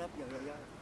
up, yo, yo, yo.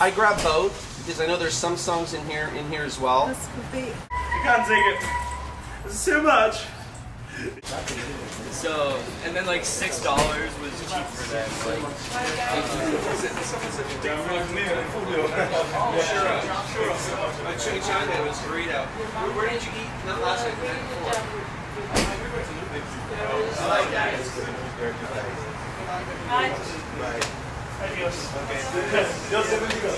I grab both because I know there's some songs in here in here as well. This could be. I can't take it. It's too much. So, and then like six dollars was cheap for them. Like, was it someone sure, My I chimichanga was burrito. Where, did you eat? Not last night. I like that. Adiós. Okay. Dios te bendiga.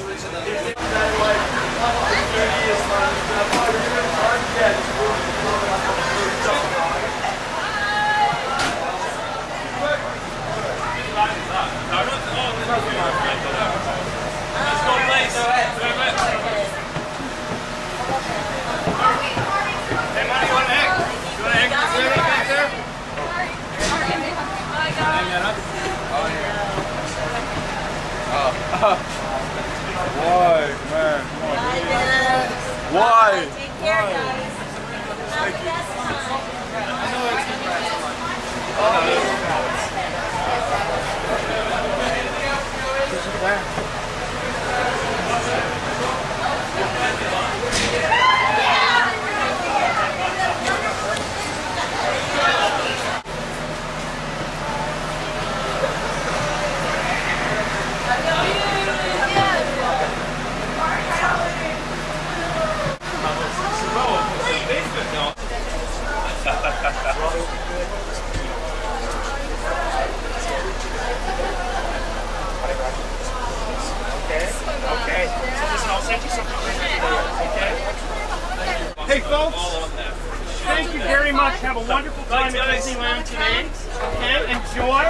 Have a wonderful time at Disneyland today. Okay, enjoy.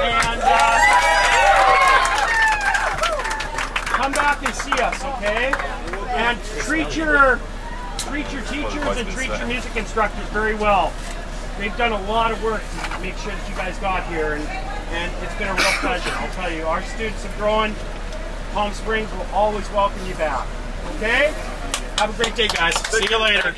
And uh, come back and see us, okay? And treat your treat your teachers and treat your music instructors very well. They've done a lot of work to make sure that you guys got here, and, and it's been a real pleasure. I'll tell you, our students have grown. Palm Springs will always welcome you back. Okay? Have a great day, guys. See you later.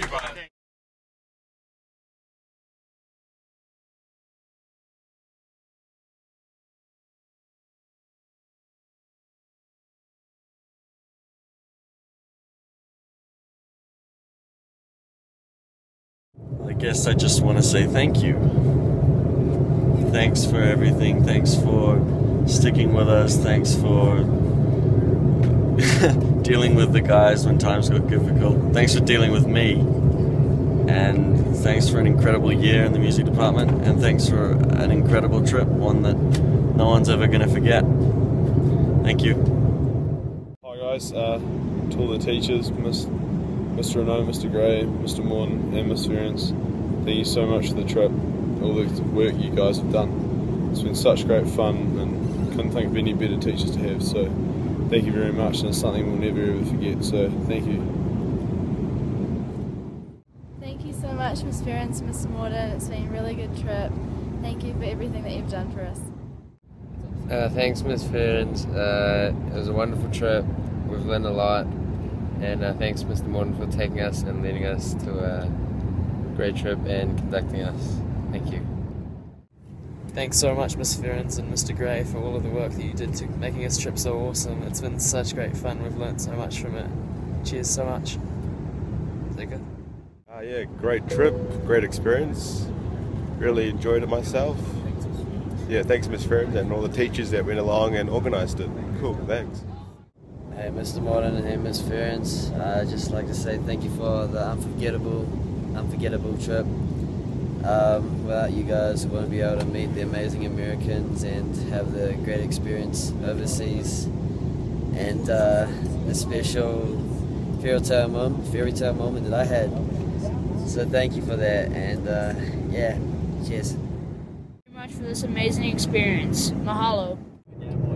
Guess I just want to say thank you. Thanks for everything. Thanks for sticking with us. Thanks for dealing with the guys when times got difficult. Thanks for dealing with me. And thanks for an incredible year in the music department. And thanks for an incredible trip, one that no one's ever going to forget. Thank you. Hi guys, uh, to all the teachers, Miss, Mr. Renault, Mr. Gray, Mr. Morton, and Miss Ferens, thank you so much for the trip, all the work you guys have done. It's been such great fun and couldn't think of any better teachers to have, so thank you very much and it's something we'll never ever forget, so thank you. Thank you so much, Miss Ferens, Mr. Morton. It's been a really good trip. Thank you for everything that you've done for us. Uh, thanks, Miss Ferens. Uh, it was a wonderful trip. We've learned a lot. And uh, thanks, Mr. Morton, for taking us and leading us to a great trip and conducting us. Thank you. Thanks so much, Miss Ferens and Mr. Gray, for all of the work that you did to making this trip so awesome. It's been such great fun. We've learnt so much from it. Cheers so much. Take it. Uh, yeah, great trip, great experience. Really enjoyed it myself. Yeah, thanks, Miss Ferens, and all the teachers that went along and organised it. Cool, thanks. Hey, Mr. Morton and hey, Miss Ferens. I'd just like to say thank you for the unforgettable, unforgettable trip. Um, without you guys, we wouldn't be able to meet the amazing Americans and have the great experience overseas. And uh, a special fairy tale moment, fairy tale moment that I had. So thank you for that, and uh, yeah, cheers. Thank you very much for this amazing experience. Mahalo.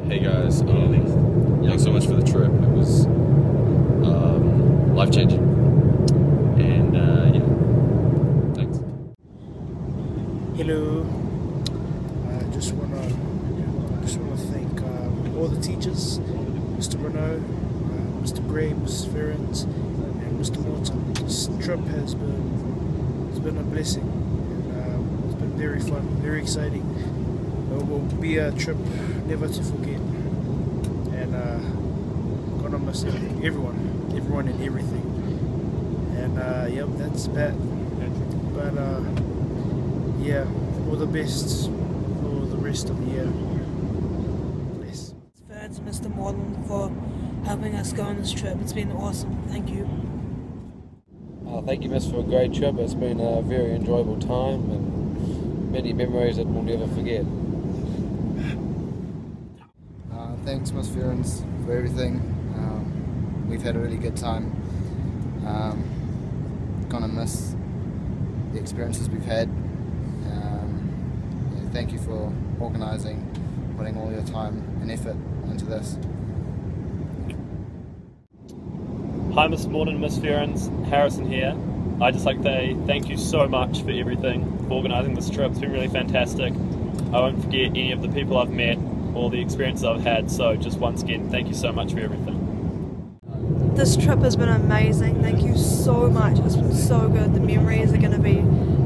Hey guys, um, thanks so much for the trip. It was um, life changing. And uh, yeah, thanks. Hello. I just wanna just wanna thank uh, all the teachers, Mr. Renault, uh, Mr. Gray, Ms. And Mr. Morton. This trip has been has been a blessing. And, uh, it's been very fun, very exciting. It will be a trip never to forget. And uh, gonna miss everyone, everyone and everything. And uh, yep, that's that. But uh, yeah, all the best for the rest of the year. Bless. Ferens and Mr. Morton for helping us go on this trip. It's been awesome. Thank you. Uh, thank you, Miss, for a great trip. It's been a very enjoyable time and many memories that we'll never forget. Uh, thanks, Miss Ferens, for everything. Um, we've had a really good time. Um, gonna miss the experiences we've had. Yeah, thank you for organising, putting all your time and effort into this. Hi, Mr. Morton, Miss Ferens, Harrison here. I'd just like to say thank you so much for everything, for organising this trip. It's been really fantastic. I won't forget any of the people I've met or the experiences I've had. So just once again, thank you so much for everything. This trip has been amazing. Thank you so much. It's been so good. The memories are going to be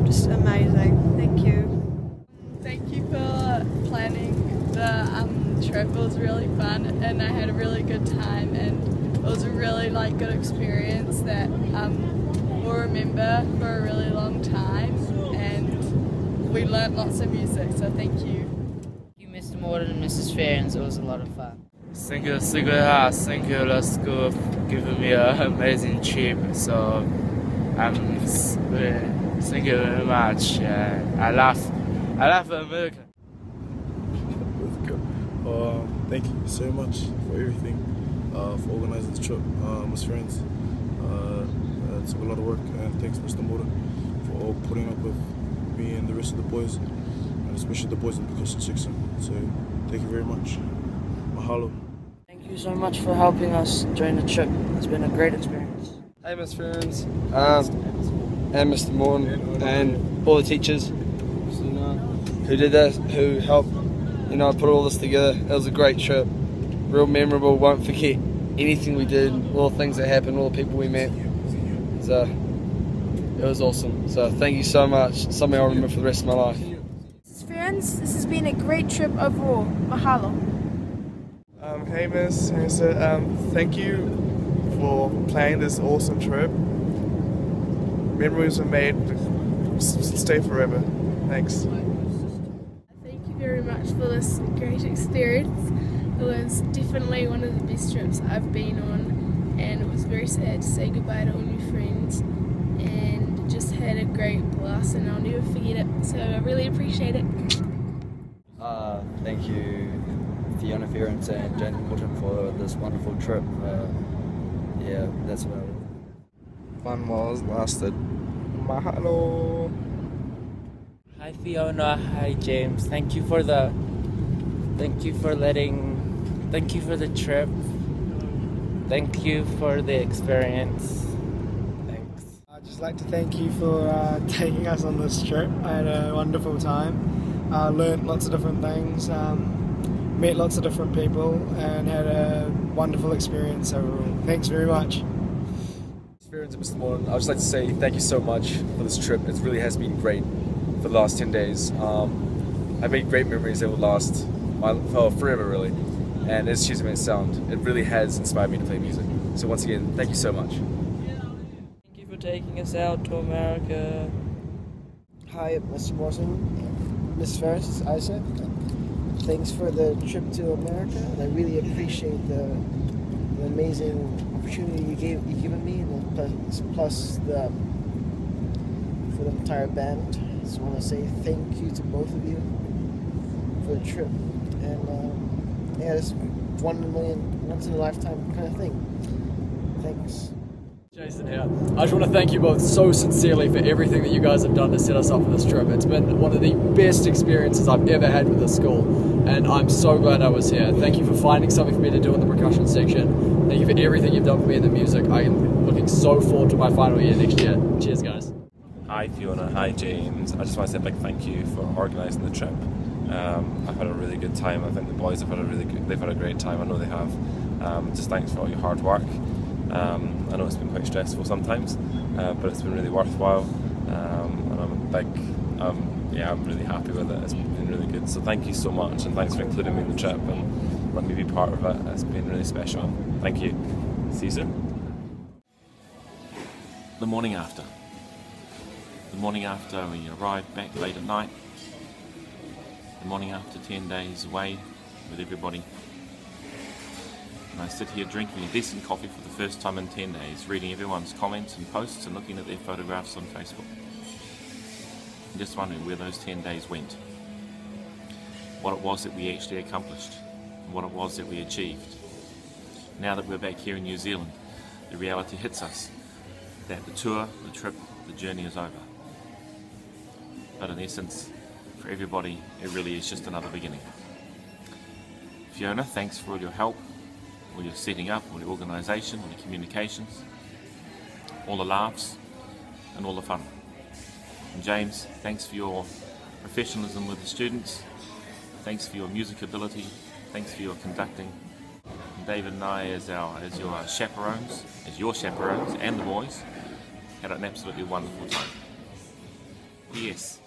just amazing. Thank you. Thank you for planning the um, trip. Was really fun and I had a really good time and it was a really like good experience that um, we'll remember for a really long time and we learnt lots of music so thank you. Thank you Mr. Morton and Mrs. Ferens. It was a lot of fun. Thank you, Sacred Heart. Thank you, the school, for giving me an amazing trip. So, I'm really, thank you very much. Uh, I love, I love America. Um, thank you so much for everything, uh, for organising this trip, uh, Miss Ferens. Uh, it took a lot of work, and thanks, Mr. Morton, for all putting up with me and the rest of the boys, and especially the boys in percussion section. So, thank you very much. Mahalo. Thank you so much for helping us during the trip. It's been a great experience. Hey, Miss Ferens, um, and Mr. Morton, and all the teachers who did this, who helped, you know, I put all this together. It was a great trip, real memorable. Won't forget anything we did, all the things that happened, all the people we met. So it was awesome. So thank you so much. Something I'll remember for the rest of my life. Friends, this has been a great trip overall. Mahalo. Um, hey Miss Harrison, um, thank you for planning this awesome trip. Memories were made stay forever. Thanks. Thank you much for this great experience. It was definitely one of the best trips I've been on, and it was very sad to say goodbye to all my friends. And just had a great blast, and I'll never forget it. So I really appreciate it. Uh, thank you, Fiona Ferens and James Morton for this wonderful trip. Uh, yeah, that's about it. Fun was lasted. Mahalo. Hi Fiona, hi James. Thank you for the thank you for letting thank you for the trip. Thank you for the experience. Thanks. I'd just like to thank you for uh, taking us on this trip. I had a wonderful time. Uh, learned lots of different things, um, met lots of different people, and had a wonderful experience overall. Thanks very much. Experience, Mr. Morton. I would just like to say thank you so much for this trip. It really has been great for the last 10 days. Um, I made great memories that will last my, oh, forever, really. And as cheesy as it sound, it really has inspired me to play music. So once again, thank you so much. Thank you for taking us out to America. Hi, Mr. Morrison, Miss Ferris, it's Isaac. Thanks for the trip to America, and I really appreciate the, the amazing opportunity you gave you given me, and plus, plus the for the entire band. I just want to say thank you to both of you for the trip, and um, yeah, it's one in a million, once in a lifetime kind of thing. Thanks. Jason here. I just want to thank you both so sincerely for everything that you guys have done to set us up for this trip. It's been one of the best experiences I've ever had with the school, and I'm so glad I was here. Thank you for finding something for me to do in the percussion section. Thank you for everything you've done for me in the music. I am looking so forward to my final year next year. Cheers, guys. Hi Fiona, hi James. I just want to say a big thank you for organising the trip. Um, I've had a really good time. I think the boys have had a really good, they've had a great time. I know they have. Um, just thanks for all your hard work. Um, I know it's been quite stressful sometimes, uh, but it's been really worthwhile. Um, and I'm a big, yeah, I'm really happy with it. It's been really good. So thank you so much, and thanks for including me in the trip and letting me be part of it. It's been really special. Thank you. See you soon. The morning after. The morning after we arrived back late at night. The morning after 10 days away with everybody. And I sit here drinking a decent coffee for the first time in 10 days, reading everyone's comments and posts and looking at their photographs on Facebook. And just wondering where those 10 days went. What it was that we actually accomplished. And what it was that we achieved. Now that we're back here in New Zealand, the reality hits us that the tour, the trip, the journey is over. But in essence, for everybody, it really is just another beginning. Fiona, thanks for all your help, all your setting up, all your organisation, all your communications, all the laughs, and all the fun. And James, thanks for your professionalism with the students, thanks for your music ability, Thanks for your conducting. David and I, as our as your chaperones, as your chaperones and the boys, had an absolutely wonderful time. Yes,